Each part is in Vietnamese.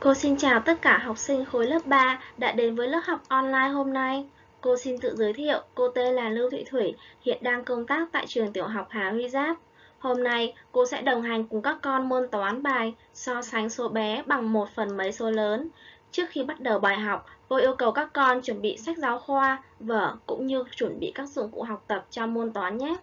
Cô xin chào tất cả học sinh khối lớp 3 đã đến với lớp học online hôm nay. Cô xin tự giới thiệu, cô tên là Lưu Thị Thủy, hiện đang công tác tại trường tiểu học Hà Huy Giáp. Hôm nay, cô sẽ đồng hành cùng các con môn toán bài so sánh số bé bằng một phần mấy số lớn. Trước khi bắt đầu bài học, cô yêu cầu các con chuẩn bị sách giáo khoa, vở cũng như chuẩn bị các dụng cụ học tập cho môn toán nhé.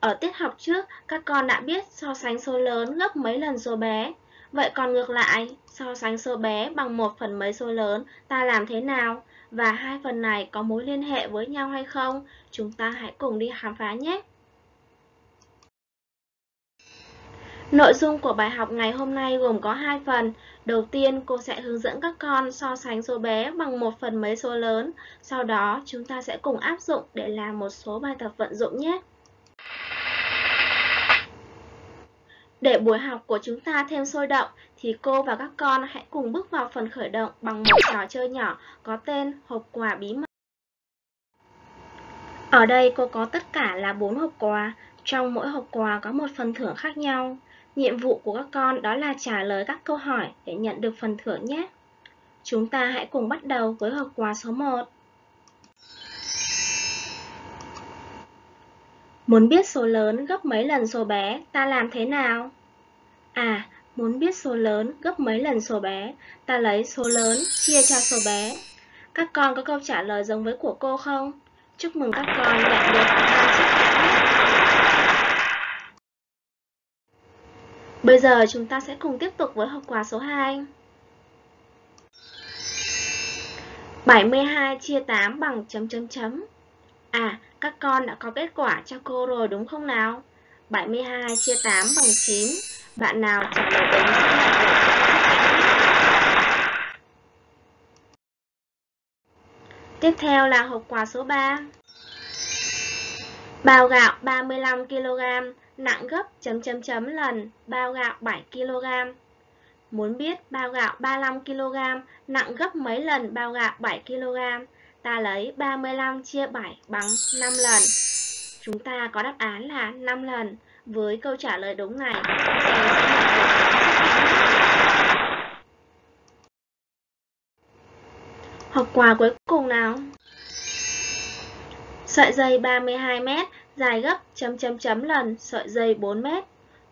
Ở tiết học trước, các con đã biết so sánh số lớn gấp mấy lần số bé. Vậy còn ngược lại, so sánh số bé bằng một phần mấy số lớn, ta làm thế nào? Và hai phần này có mối liên hệ với nhau hay không? Chúng ta hãy cùng đi khám phá nhé! Nội dung của bài học ngày hôm nay gồm có hai phần. Đầu tiên, cô sẽ hướng dẫn các con so sánh số bé bằng một phần mấy số lớn. Sau đó, chúng ta sẽ cùng áp dụng để làm một số bài tập vận dụng nhé. Để buổi học của chúng ta thêm sôi động thì cô và các con hãy cùng bước vào phần khởi động bằng một trò chơi nhỏ có tên hộp quà bí mật. Ở đây cô có tất cả là 4 hộp quà, trong mỗi hộp quà có một phần thưởng khác nhau. Nhiệm vụ của các con đó là trả lời các câu hỏi để nhận được phần thưởng nhé. Chúng ta hãy cùng bắt đầu với hộp quà số 1. Muốn biết số lớn gấp mấy lần số bé, ta làm thế nào? À, muốn biết số lớn gấp mấy lần số bé, ta lấy số lớn chia cho số bé. Các con có câu trả lời giống với của cô không? Chúc mừng các con nhận được 5 chiếc Bây giờ chúng ta sẽ cùng tiếp tục với hộp quà số 2. 72 chia 8 bằng chấm chấm chấm. À, các con đã có kết quả cho cô rồi đúng không nào? 72 chia 8 bằng 9. Bạn nào trả lời đúng sẽ nhận được Tiếp theo là hộp quà số 3. Bao gạo 35 kg, nặng gấp chấm chấm chấm lần bao gạo 7 kg. Muốn biết bao gạo 35 kg nặng gấp mấy lần bao gạo 7 kg? Ta lấy 35 chia 7 bằng 5 lần. Chúng ta có đáp án là 5 lần. Với câu trả lời đúng này, Học quà cuối cùng nào. Sợi dây 32m, dài gấp chấm chấm chấm lần sợi dây 4m.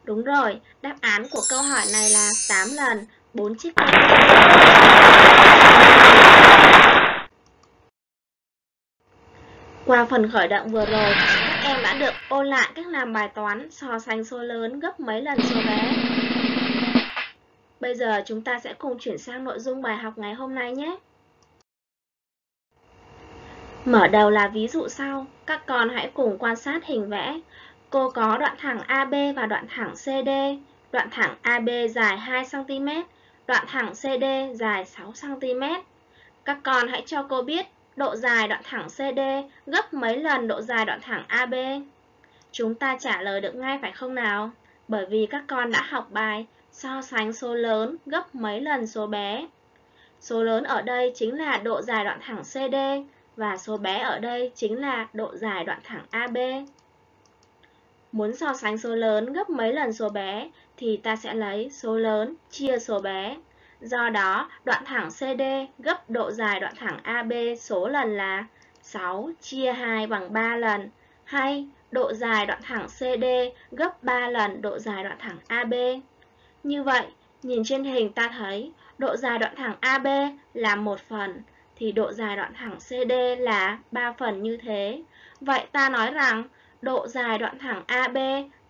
Đúng rồi, đáp án của câu hỏi này là 8 lần, 4 chiếc cây. Qua phần khởi động vừa rồi, em đã được ôn lại cách làm bài toán so sánh số lớn gấp mấy lần số bé. Bây giờ chúng ta sẽ cùng chuyển sang nội dung bài học ngày hôm nay nhé. Mở đầu là ví dụ sau, các con hãy cùng quan sát hình vẽ. Cô có đoạn thẳng AB và đoạn thẳng CD. Đoạn thẳng AB dài 2cm, đoạn thẳng CD dài 6cm. Các con hãy cho cô biết độ dài đoạn thẳng CD gấp mấy lần độ dài đoạn thẳng AB. Chúng ta trả lời được ngay, phải không nào? Bởi vì các con đã học bài so sánh số lớn gấp mấy lần số bé. Số lớn ở đây chính là độ dài đoạn thẳng CD và số bé ở đây chính là độ dài đoạn thẳng AB. Muốn so sánh số lớn gấp mấy lần số bé thì ta sẽ lấy số lớn chia số bé. Do đó, đoạn thẳng CD gấp độ dài đoạn thẳng AB số lần là 6 chia 2 bằng 3 lần, hay độ dài đoạn thẳng CD gấp 3 lần độ dài đoạn thẳng AB. Như vậy, nhìn trên hình ta thấy độ dài đoạn thẳng AB là 1 phần, thì độ dài đoạn thẳng CD là 3 phần như thế. Vậy ta nói rằng độ dài đoạn thẳng AB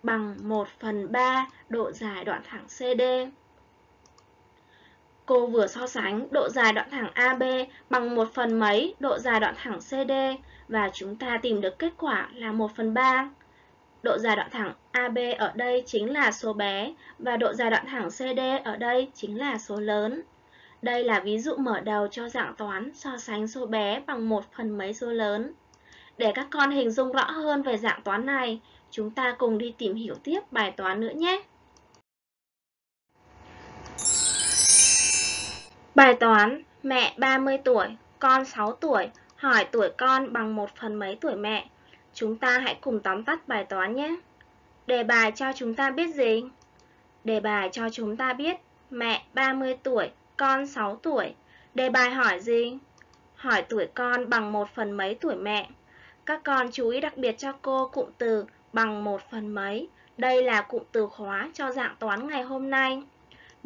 bằng 1 phần 3 độ dài đoạn thẳng CD. Cô vừa so sánh độ dài đoạn thẳng AB bằng 1 phần mấy độ dài đoạn thẳng CD và chúng ta tìm được kết quả là 1 phần 3. Độ dài đoạn thẳng AB ở đây chính là số bé và độ dài đoạn thẳng CD ở đây chính là số lớn. Đây là ví dụ mở đầu cho dạng toán so sánh số bé bằng 1 phần mấy số lớn. Để các con hình dung rõ hơn về dạng toán này, chúng ta cùng đi tìm hiểu tiếp bài toán nữa nhé. Bài toán Mẹ 30 tuổi, con 6 tuổi, hỏi tuổi con bằng 1 phần mấy tuổi mẹ. Chúng ta hãy cùng tóm tắt bài toán nhé. Đề bài cho chúng ta biết gì? Đề bài cho chúng ta biết mẹ 30 tuổi, con 6 tuổi. Đề bài hỏi gì? Hỏi tuổi con bằng 1 phần mấy tuổi mẹ. Các con chú ý đặc biệt cho cô cụm từ bằng 1 phần mấy. Đây là cụm từ khóa cho dạng toán ngày hôm nay.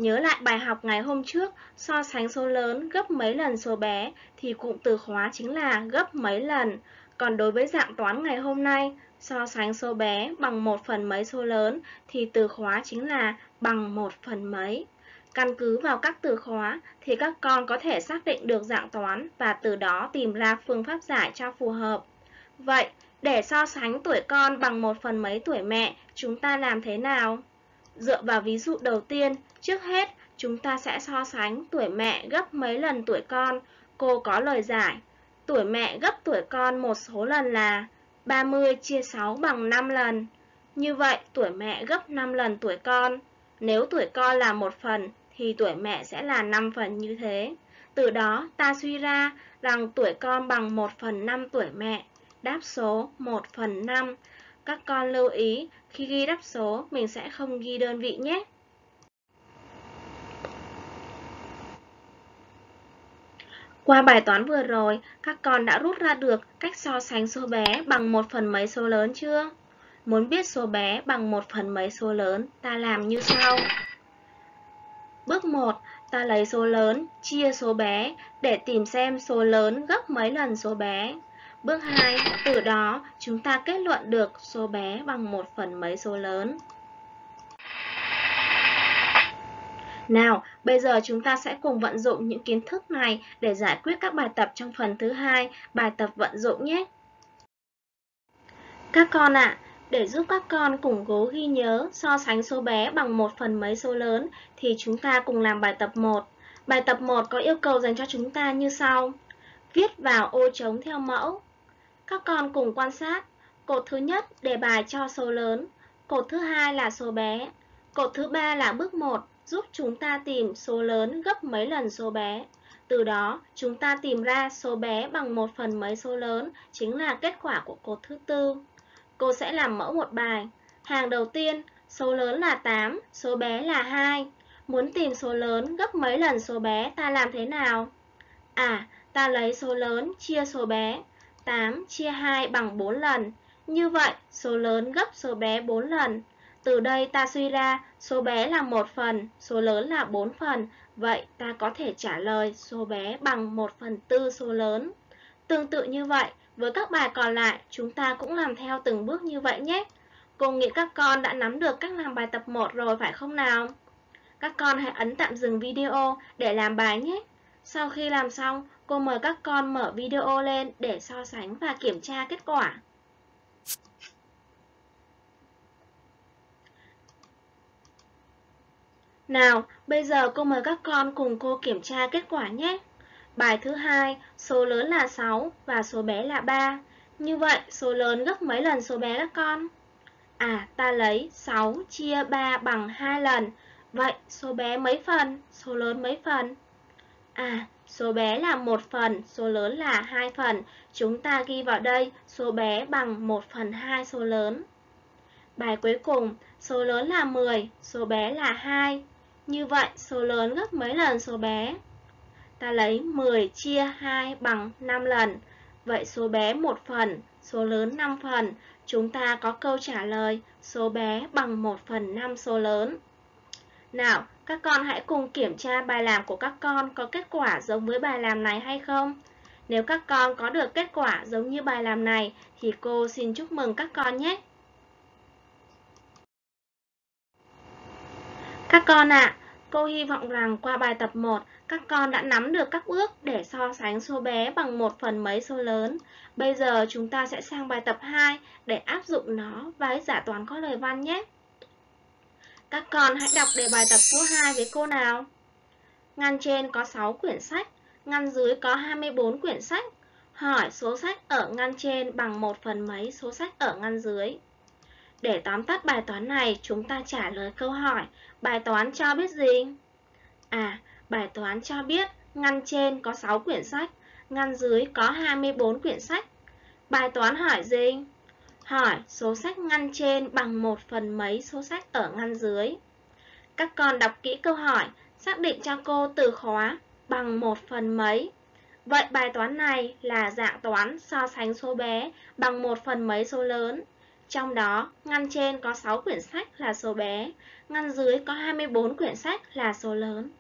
Nhớ lại bài học ngày hôm trước, so sánh số lớn gấp mấy lần số bé thì cụm từ khóa chính là gấp mấy lần. Còn đối với dạng toán ngày hôm nay, so sánh số bé bằng 1 phần mấy số lớn thì từ khóa chính là bằng 1 phần mấy. Căn cứ vào các từ khóa thì các con có thể xác định được dạng toán và từ đó tìm ra phương pháp giải cho phù hợp. Vậy, để so sánh tuổi con bằng 1 phần mấy tuổi mẹ, chúng ta làm thế nào? Dựa vào ví dụ đầu tiên, trước hết chúng ta sẽ so sánh tuổi mẹ gấp mấy lần tuổi con. Cô có lời giải. Tuổi mẹ gấp tuổi con một số lần là 30 chia 6 bằng 5 lần. Như vậy, tuổi mẹ gấp 5 lần tuổi con. Nếu tuổi con là một phần, thì tuổi mẹ sẽ là 5 phần như thế. Từ đó, ta suy ra rằng tuổi con bằng 1 phần 5 tuổi mẹ. Đáp số 1 phần 5. Các con lưu ý, khi ghi đáp số, mình sẽ không ghi đơn vị nhé. Qua bài toán vừa rồi, các con đã rút ra được cách so sánh số bé bằng một phần mấy số lớn chưa? Muốn biết số bé bằng một phần mấy số lớn, ta làm như sau. Bước 1, ta lấy số lớn chia số bé để tìm xem số lớn gấp mấy lần số bé. Bước 2, từ đó chúng ta kết luận được số bé bằng một phần mấy số lớn. Nào, bây giờ chúng ta sẽ cùng vận dụng những kiến thức này để giải quyết các bài tập trong phần thứ hai, bài tập vận dụng nhé. Các con ạ, à, để giúp các con củng cố ghi nhớ so sánh số bé bằng một phần mấy số lớn thì chúng ta cùng làm bài tập 1. Bài tập 1 có yêu cầu dành cho chúng ta như sau. Viết vào ô trống theo mẫu. Các con cùng quan sát. Cột thứ nhất đề bài cho số lớn. Cột thứ hai là số bé. Cột thứ ba là bước 1 giúp chúng ta tìm số lớn gấp mấy lần số bé. Từ đó, chúng ta tìm ra số bé bằng một phần mấy số lớn, chính là kết quả của cột thứ tư. Cô sẽ làm mẫu một bài. Hàng đầu tiên, số lớn là 8, số bé là 2. Muốn tìm số lớn gấp mấy lần số bé, ta làm thế nào? À, ta lấy số lớn chia số bé. 8 chia 2 bằng 4 lần. Như vậy, số lớn gấp số bé 4 lần. Từ đây ta suy ra số bé là 1 phần, số lớn là 4 phần. Vậy ta có thể trả lời số bé bằng 1 phần tư số lớn. Tương tự như vậy, với các bài còn lại, chúng ta cũng làm theo từng bước như vậy nhé. Cô nghĩ các con đã nắm được cách làm bài tập 1 rồi phải không nào? Các con hãy ấn tạm dừng video để làm bài nhé. Sau khi làm xong, cô mời các con mở video lên để so sánh và kiểm tra kết quả. Nào, bây giờ cô mời các con cùng cô kiểm tra kết quả nhé. Bài thứ hai, số lớn là 6 và số bé là 3. Như vậy, số lớn gấp mấy lần số bé các con? À, ta lấy 6 chia 3 bằng 2 lần. Vậy, số bé mấy phần? Số lớn mấy phần? À, số bé là một phần, số lớn là hai phần. Chúng ta ghi vào đây số bé bằng 1 phần 2 số lớn. Bài cuối cùng, số lớn là 10, số bé là 2. Như vậy, số lớn gấp mấy lần số bé? Ta lấy 10 chia 2 bằng 5 lần. Vậy số bé 1 phần, số lớn 5 phần. Chúng ta có câu trả lời số bé bằng 1 phần 5 số lớn. Nào, các con hãy cùng kiểm tra bài làm của các con có kết quả giống với bài làm này hay không? Nếu các con có được kết quả giống như bài làm này thì cô xin chúc mừng các con nhé. Các con ạ, à, cô hy vọng rằng qua bài tập 1, các con đã nắm được các bước để so sánh số bé bằng một phần mấy số lớn. Bây giờ chúng ta sẽ sang bài tập 2 để áp dụng nó với giả toán có lời văn nhé. Các con hãy đọc đề bài tập số 2 với cô nào. Ngăn trên có 6 quyển sách, ngăn dưới có 24 quyển sách. Hỏi số sách ở ngăn trên bằng 1 phần mấy số sách ở ngăn dưới. Để tóm tắt bài toán này, chúng ta trả lời câu hỏi, bài toán cho biết gì? À, bài toán cho biết ngăn trên có 6 quyển sách, ngăn dưới có 24 quyển sách. Bài toán hỏi gì? Hỏi số sách ngăn trên bằng 1 phần mấy số sách ở ngăn dưới. Các con đọc kỹ câu hỏi, xác định cho cô từ khóa bằng 1 phần mấy. Vậy bài toán này là dạng toán so sánh số bé bằng 1 phần mấy số lớn. Trong đó, ngăn trên có 6 quyển sách là số bé, ngăn dưới có 24 quyển sách là số lớn.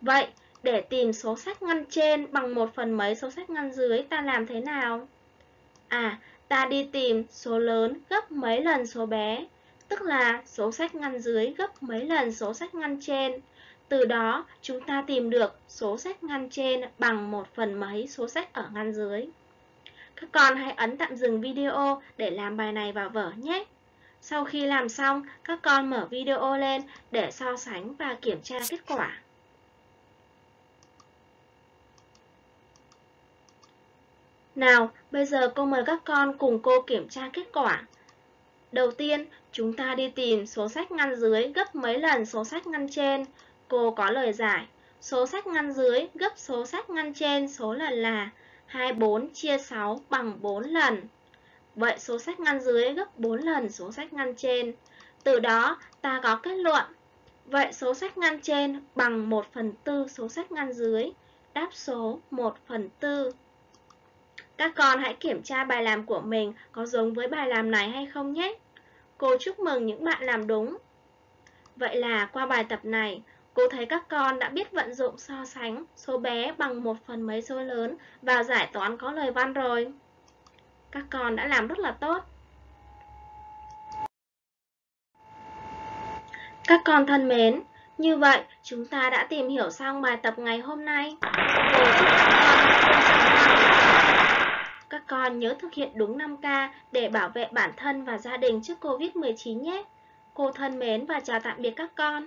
Vậy, để tìm số sách ngăn trên bằng 1 phần mấy số sách ngăn dưới ta làm thế nào? À, ta đi tìm số lớn gấp mấy lần số bé, tức là số sách ngăn dưới gấp mấy lần số sách ngăn trên. Từ đó, chúng ta tìm được số sách ngăn trên bằng một phần mấy số sách ở ngăn dưới. Các con hãy ấn tạm dừng video để làm bài này vào vở nhé. Sau khi làm xong, các con mở video lên để so sánh và kiểm tra kết quả. Nào, bây giờ cô mời các con cùng cô kiểm tra kết quả. Đầu tiên, chúng ta đi tìm số sách ngăn dưới gấp mấy lần số sách ngăn trên. Cô có lời giải. Số sách ngăn dưới gấp số sách ngăn trên số lần là 24 chia 6 bằng 4 lần. Vậy số sách ngăn dưới gấp 4 lần số sách ngăn trên. Từ đó ta có kết luận. Vậy số sách ngăn trên bằng 1 phần 4 số sách ngăn dưới. Đáp số 1 phần 4. Các con hãy kiểm tra bài làm của mình có giống với bài làm này hay không nhé. Cô chúc mừng những bạn làm đúng. Vậy là qua bài tập này, cô thấy các con đã biết vận dụng so sánh số bé bằng một phần mấy số lớn vào giải toán có lời văn rồi. Các con đã làm rất là tốt. Các con thân mến, như vậy chúng ta đã tìm hiểu xong bài tập ngày hôm nay. Cô chúc các con con nhớ thực hiện đúng 5K để bảo vệ bản thân và gia đình trước Covid-19 nhé. Cô thân mến và chào tạm biệt các con.